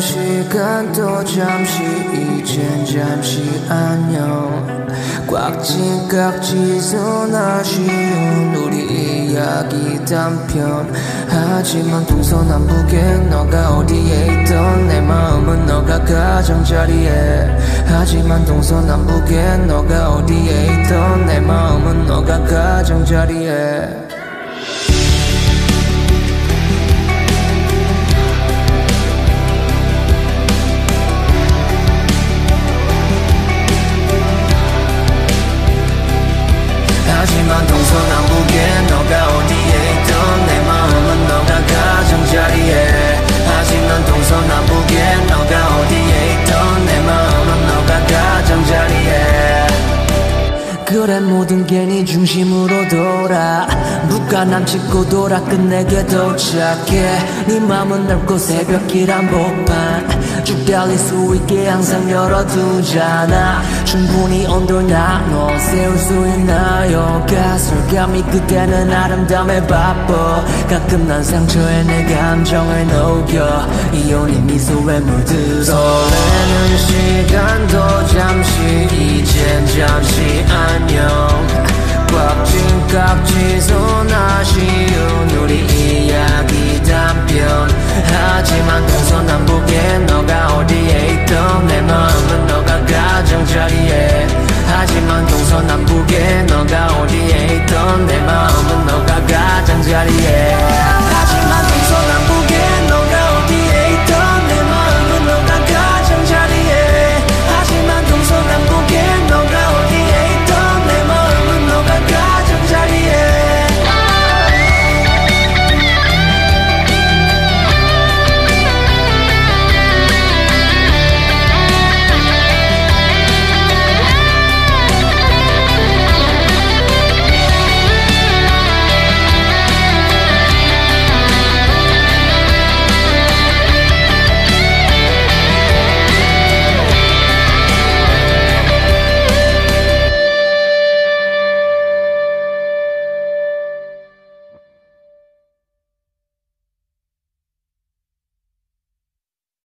시간도 잠시 이젠 잠시 안녕. 꽉 찐 깍지손 아쉬운 우리 이야기 단편. 하지만 동서남북에 너가 어디에 있던 내 마음은 너가 가장자리에. 하지만 동서남북에 너가 어디에 있던 내 마음은 너가 가장자리에 하지만 동서남북에 너가 그래 모든 게 네 중심으로 돌아. 묵과 남짓고 돌아 끝내게 도착해. 네 맘은 넓고 새벽길 한복판. 쭉 달릴 수 있게 항상 열어두잖아. 충분히 온돌 나눠 세울 수 있나요 가슬감이 그때는 아름다움에 바빠. 가끔 난 상처에 내 감정을 녹여. 이혼이 미소에 물들어. 설레는 시간도 잠 ison 아쉬운 우리 이야기 단편? 하지만 동서남북에 너가 어디에 있던 내 마음은 너가 가장자리에. 하지만 동서남북에 너가 어디에 있던 내 마음은 너가 가장자리에.